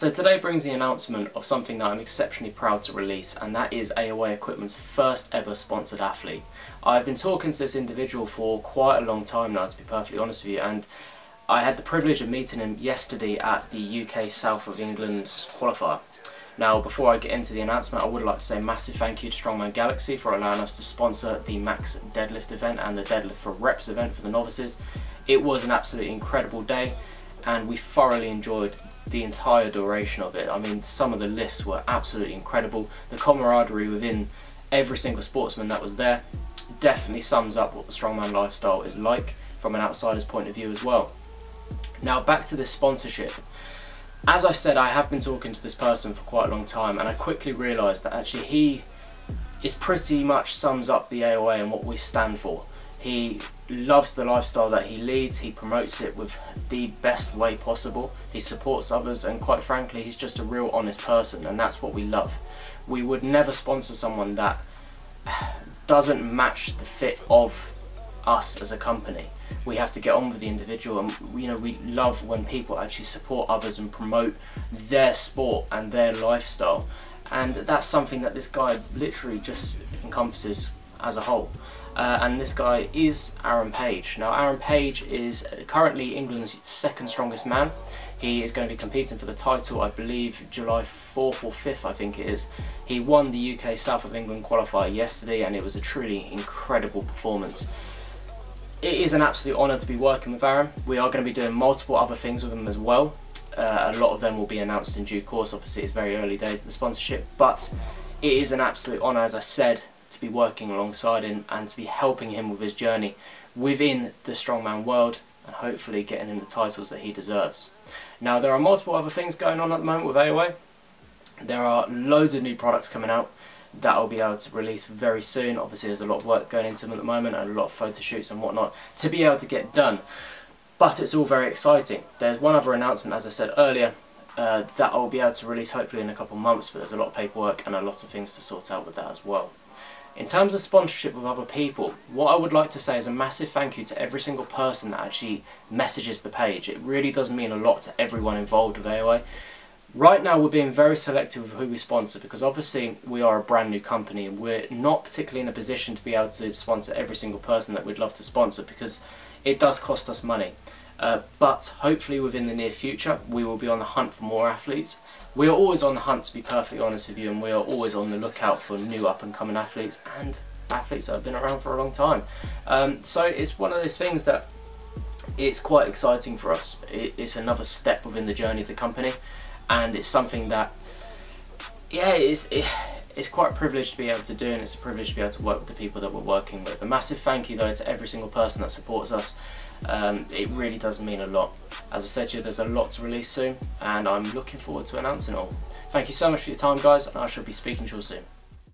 So today brings the announcement of something that I'm exceptionally proud to release and that is AOA Equipment's first ever sponsored athlete. I've been talking to this individual for quite a long time now to be perfectly honest with you and I had the privilege of meeting him yesterday at the UK South of England qualifier. Now before I get into the announcement I would like to say massive thank you to Strongman Galaxy for allowing us to sponsor the Max Deadlift event and the Deadlift for Reps event for the novices. It was an absolutely incredible day and we thoroughly enjoyed the entire duration of it. I mean, some of the lifts were absolutely incredible. The camaraderie within every single sportsman that was there definitely sums up what the strongman lifestyle is like from an outsider's point of view as well. Now back to this sponsorship. As I said, I have been talking to this person for quite a long time and I quickly realised that actually he is pretty much sums up the AOA and what we stand for. He loves the lifestyle that he leads, he promotes it with the best way possible, he supports others and quite frankly he's just a real honest person and that's what we love. We would never sponsor someone that doesn't match the fit of us as a company. We have to get on with the individual and you know we love when people actually support others and promote their sport and their lifestyle and that's something that this guy literally just encompasses as a whole. Uh, and this guy is Aaron Page. Now Aaron Page is currently England's second strongest man. He is going to be competing for the title, I believe, July 4th or 5th, I think it is. He won the UK South of England qualifier yesterday and it was a truly incredible performance. It is an absolute honour to be working with Aaron. We are going to be doing multiple other things with him as well. Uh, a lot of them will be announced in due course, obviously it's very early days of the sponsorship, but it is an absolute honour, as I said, to be working alongside him and to be helping him with his journey within the strongman world and hopefully getting him the titles that he deserves. Now there are multiple other things going on at the moment with AOA. There are loads of new products coming out that I'll be able to release very soon. Obviously there's a lot of work going into them at the moment and a lot of photo shoots and whatnot to be able to get done. But it's all very exciting. There's one other announcement as I said earlier uh, that I'll be able to release hopefully in a couple of months but there's a lot of paperwork and a lot of things to sort out with that as well. In terms of sponsorship with other people, what I would like to say is a massive thank you to every single person that actually messages the page. It really does mean a lot to everyone involved with AOA. Right now we're being very selective with who we sponsor because obviously we are a brand new company and we're not particularly in a position to be able to sponsor every single person that we'd love to sponsor because it does cost us money. Uh, but hopefully within the near future we will be on the hunt for more athletes. We are always on the hunt to be perfectly honest with you and we are always on the lookout for new up and coming athletes and athletes that have been around for a long time. Um, so it's one of those things that it's quite exciting for us. It, it's another step within the journey of the company and it's something that yeah it's it, it's quite a privilege to be able to do and it's a privilege to be able to work with the people that we're working with. A massive thank you though to every single person that supports us. Um, it really does mean a lot. As I said to you, there's a lot to release soon and I'm looking forward to announcing all. Thank you so much for your time guys and I shall be speaking to you soon.